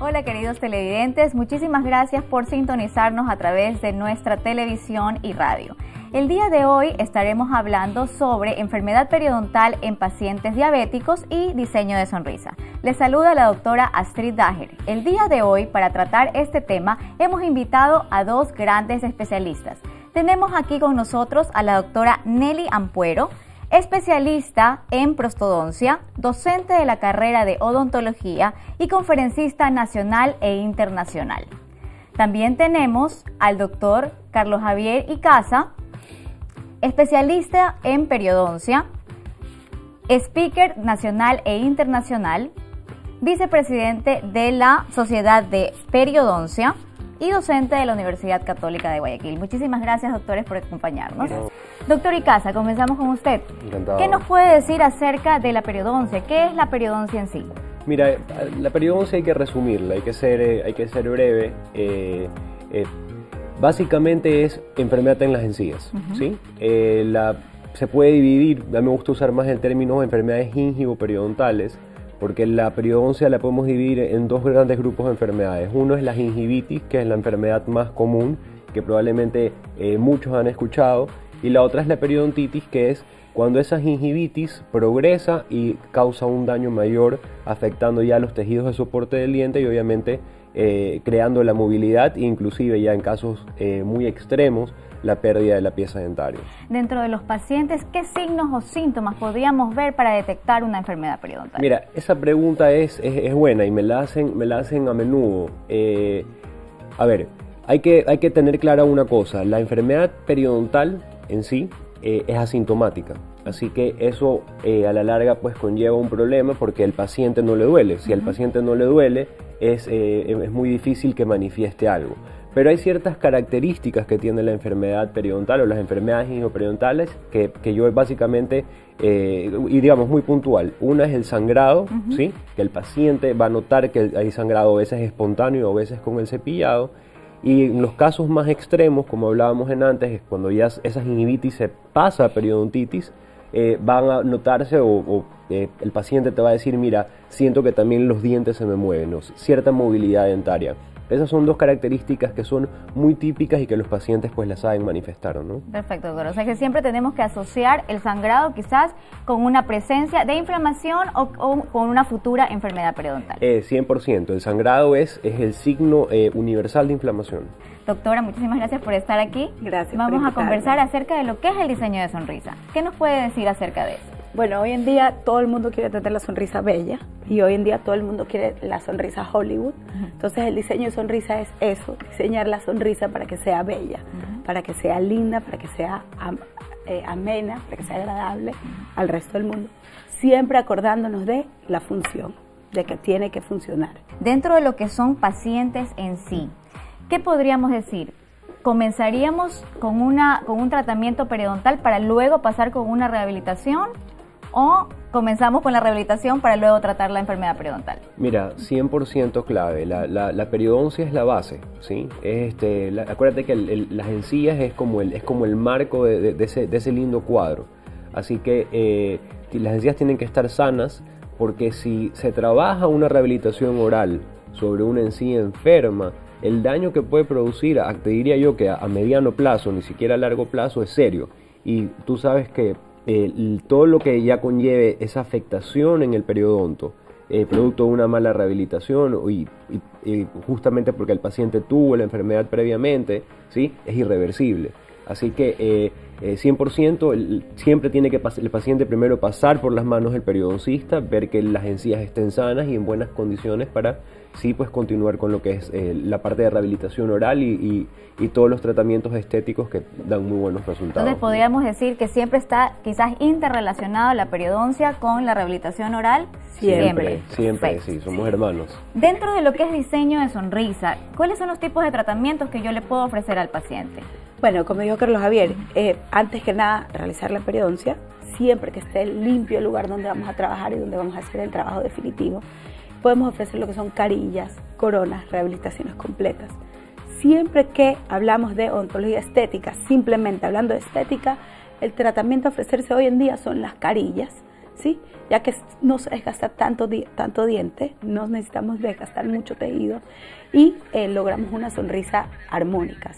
Hola queridos televidentes, muchísimas gracias por sintonizarnos a través de nuestra televisión y radio. El día de hoy estaremos hablando sobre enfermedad periodontal en pacientes diabéticos y diseño de sonrisa. Les saluda la doctora Astrid Dager. El día de hoy, para tratar este tema, hemos invitado a dos grandes especialistas. Tenemos aquí con nosotros a la doctora Nelly Ampuero, especialista en prostodoncia, docente de la carrera de odontología y conferencista nacional e internacional. También tenemos al doctor Carlos Javier Icaza, especialista en periodoncia, speaker nacional e internacional, vicepresidente de la Sociedad de Periodoncia y docente de la Universidad Católica de Guayaquil. Muchísimas gracias, doctores, por acompañarnos. Doctor Icaza, comenzamos con usted. Encantado. ¿Qué nos puede decir acerca de la periodoncia? ¿Qué es la periodoncia en sí? Mira, la periodoncia hay que resumirla, hay que ser, eh, hay que ser breve. eh, eh, básicamente es enfermedad en las encías, ¿sí? Eh, la, se puede dividir, a mí me gusta usar más el término enfermedades gingivo-periodontales, porque la periodoncia la podemos dividir en dos grandes grupos de enfermedades. Uno es la gingivitis, que es la enfermedad más común, que probablemente eh, muchos han escuchado, y la otra es la periodontitis, que es cuando esa gingivitis progresa y causa un daño mayor, afectando ya los tejidos de soporte del diente y obviamente eh, creando la movilidad e inclusive ya en casos eh, muy extremos la pérdida de la pieza dentaria. Dentro de los pacientes, ¿qué signos o síntomas podríamos ver para detectar una enfermedad periodontal? Mira, esa pregunta es, es, es buena y me la hacen, me la hacen a menudo. Eh, a ver, hay que, hay que tener clara una cosa, la enfermedad periodontal en sí eh, es asintomática. Así que eso eh, a la larga pues conlleva un problema porque el paciente no le duele. Si al paciente no le duele es, eh, es muy difícil que manifieste algo. Pero hay ciertas características que tiene la enfermedad periodontal o las enfermedades gingioperidontales que, que yo básicamente, eh, y digamos muy puntual. Una es el sangrado, ¿sí? que el paciente va a notar que hay sangrado a veces espontáneo o a veces con el cepillado. Y en los casos más extremos, como hablábamos en antes, es cuando ya esa gingivitis se pasa a periodontitis, eh, van a notarse o, o, eh, el paciente te va a decir, mira, siento que también los dientes se me mueven, o cierta movilidad dentaria. Esas son dos características que son muy típicas y que los pacientes pues las saben manifestar, ¿no? Perfecto, doctor. O sea que siempre tenemos que asociar el sangrado quizás con una presencia de inflamación o, o con una futura enfermedad periodontal. Eh, 100%. El sangrado es, es el signo eh, universal de inflamación. Doctora, muchísimas gracias por estar aquí. Gracias. por Vamos a conversar acerca de lo que es el diseño de sonrisa. ¿Qué nos puede decir acerca de eso? Bueno, hoy en día todo el mundo quiere tener la sonrisa bella y hoy en día todo el mundo quiere la sonrisa Hollywood. Entonces el diseño de sonrisa es eso, diseñar la sonrisa para que sea bella, para que sea linda, para que sea am- eh, amena, para que sea agradable al resto del mundo. Siempre acordándonos de la función, de que tiene que funcionar. Dentro de lo que son pacientes en sí, ¿qué podríamos decir? ¿Comenzaríamos con, una, con un tratamiento periodontal para luego pasar con una rehabilitación? ¿O comenzamos con la rehabilitación para luego tratar la enfermedad periodontal? Mira, 100% clave. La, la, la periodoncia es la base, ¿sí? Es este, acuérdate que el- el- las encías es como el, es como el marco de, ese, de ese lindo cuadro. Así que eh, las encías tienen que estar sanas porque si se trabaja una rehabilitación oral sobre una encía enferma, el daño que puede producir, te diría yo que a, mediano plazo, ni siquiera a largo plazo, es serio. Y tú sabes que eh, todo lo que ya conlleve esa afectación en el periodonto, eh, producto de una mala rehabilitación y, justamente porque el paciente tuvo la enfermedad previamente, ¿sí? es irreversible. Así que eh, eh, 100% el- siempre tiene que el paciente primero pasar por las manos del periodoncista, ver que las encías estén sanas y en buenas condiciones para sí pues continuar con lo que es eh, la parte de rehabilitación oral y, y- y todos los tratamientos estéticos que dan muy buenos resultados. Entonces podríamos decir que siempre está quizás interrelacionado la periodoncia con la rehabilitación oral. Siempre, siempre, Perfecto. sí, somos hermanos. Dentro de lo que es diseño de sonrisa, ¿cuáles son los tipos de tratamientos que yo le puedo ofrecer al paciente? Bueno, como dijo Carlos Javier, eh, antes que nada realizar la periodoncia, siempre que esté limpio el lugar donde vamos a trabajar y donde vamos a hacer el trabajo definitivo, podemos ofrecer lo que son carillas, coronas, rehabilitaciones completas. Siempre que hablamos de odontología estética, simplemente hablando de estética, el tratamiento a ofrecerse hoy en día son las carillas. ¿sí? Ya que no se desgasta tanto, tanto diente, no necesitamos desgastar mucho tejido y eh, logramos una sonrisa armónica.